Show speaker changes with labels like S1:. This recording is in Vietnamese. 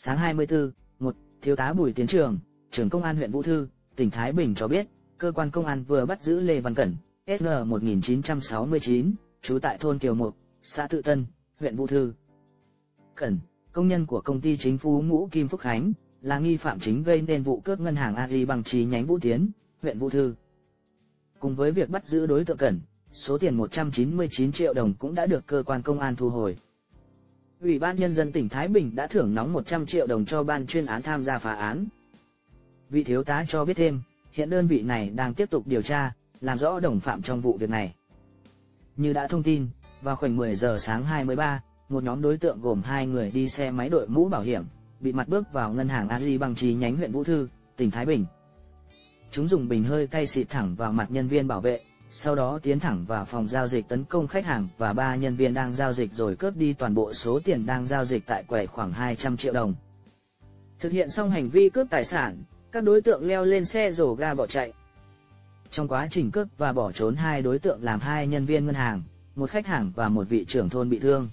S1: Sáng 24, một Thiếu tá Bùi Tiến Trường, trưởng công an huyện Vũ Thư, tỉnh Thái Bình cho biết, cơ quan công an vừa bắt giữ Lê Văn Cẩn, SN 1969, trú tại thôn Kiều Mục, xã Tự Tân, huyện Vũ Thư. Cẩn, công nhân của công ty chính phủ Ngũ Kim Phúc Khánh, là nghi phạm chính gây nên vụ cướp ngân hàng Ari bằng chi nhánh Vũ Tiến, huyện Vũ Thư. Cùng với việc bắt giữ đối tượng Cẩn, số tiền 199 triệu đồng cũng đã được cơ quan công an thu hồi. Ủy ban Nhân dân tỉnh Thái Bình đã thưởng nóng 100 triệu đồng cho ban chuyên án tham gia phá án. Vị thiếu tá cho biết thêm, hiện đơn vị này đang tiếp tục điều tra, làm rõ đồng phạm trong vụ việc này. Như đã thông tin, vào khoảng 10 giờ sáng 23, một nhóm đối tượng gồm hai người đi xe máy đội mũ bảo hiểm, bị mặt bước vào ngân hàng Aji bằng trí nhánh huyện Vũ Thư, tỉnh Thái Bình. Chúng dùng bình hơi cay xịt thẳng vào mặt nhân viên bảo vệ, sau đó tiến thẳng vào phòng giao dịch tấn công khách hàng và ba nhân viên đang giao dịch rồi cướp đi toàn bộ số tiền đang giao dịch tại quầy khoảng 200 triệu đồng. Thực hiện xong hành vi cướp tài sản, các đối tượng leo lên xe rổ ga bỏ chạy. Trong quá trình cướp và bỏ trốn hai đối tượng làm hai nhân viên ngân hàng, một khách hàng và một vị trưởng thôn bị thương.